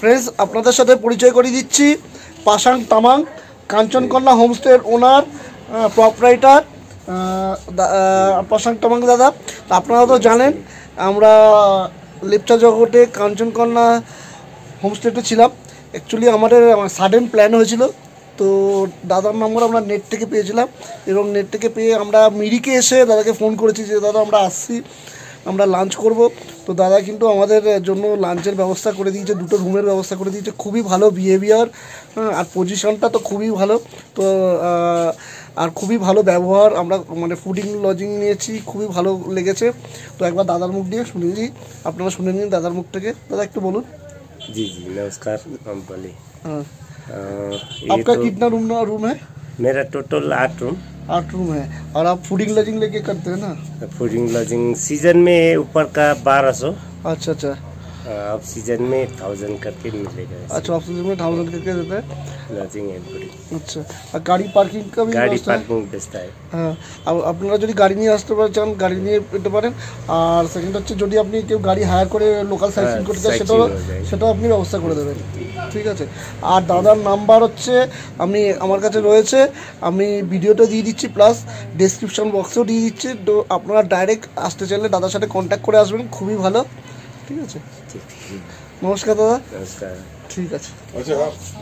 Friends, আপনাদের সাথে পরিচয় করিয়ে দিচ্ছি। পাশাং তামাং কাঞ্চনকন্যা হোমস্টের ওনার প্রপারাইটার পাশাং তামাং দাদা। আপনারা তো জানেন, আমরা লেপচা জগতে কাঞ্চনকন্যা হোমস্টেতে ছিলাম। অ্যাকচুয়ালি আমাদের সাডেন প্ল্যান হয়েছিল। তো দাদার নম্বর আমরা নেট থেকে পেয়েছিলাম এবং নেট থেকে পেয়ে আমরা মিরিকে এসে দাদাকে ফোন করেছি যে, দাদা, আমরা আসছি। আমরা লাঞ্চ করব তো দাদা কিন্তু আমাদের জন্য লাঞ্চের ব্যবস্থা করে দিয়েছে দুটো রুমের ব্যবস্থা করে দিয়েছে খুবই ভালো বিহেভিয়ার আর পজিশনটা তো খুবই ভালো তো আহ, আর খুবই ভালো ব্যবহার আমরা মানে ফুডিং লজিং নিয়েছি খুবই ভালো লেগেছে তো একবার দাদার মুখ দিয়ে শুনে নিই আপনারা শুনে নিন দাদার মুখ থেকে দাদা একটু বলুন जी जी नमस्कार हम बोले हाँ अ, ये आपका तो कितना रूम रूम है मेरा टोटल आठ रूम आठ रूम है। और आप फूडिंग लॉजिंग लेके करते हैं ना? फूडिंग लॉजिंग सीज़न में ऊपर का बारह सौ। अच्छा अच्छा। अब सीजन में थाउजेंड करके मिलेगा अच्छा ऑक्सीजन में थाउजेंड करके देता है लॉजिंग एंड फूडिंग আচ্ছা আর গাড়ি পার্কিং का भी गाड़ी ব্যবস্থা है? पार्किंग बेचता है হ্যাঁ আর আপনারা যদি গাড়ি নিয়ে আসতে পারেন চান গাড়ি নিয়ে যেতে পারেন আর সেকেন্ড হচ্ছে যদি আপনি কেউ গাড়ি হায়ার করে লোকাল সাইট হ্যাঁ, করতে চান sightseeing সেটাও হয়ে যায়। সেটাও আপনি ব্যবস্থা করে দেবেন ঠিক আছে আর দাদার নাম্বার হচ্ছে আমি আমার কাছে রয়েছে আমি ভিডিওটা দিয়ে দিচ্ছি প্লাস ডেসক্রিপশন বক্সেও দিয়ে দিচ্ছি তো আপনারা ডাইরেক্ট আসতে চাইলে দাদার সাথে কন্ট্যাক্ট করে আসবেন খুবই ভালো ピカチュ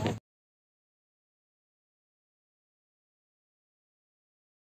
ウ。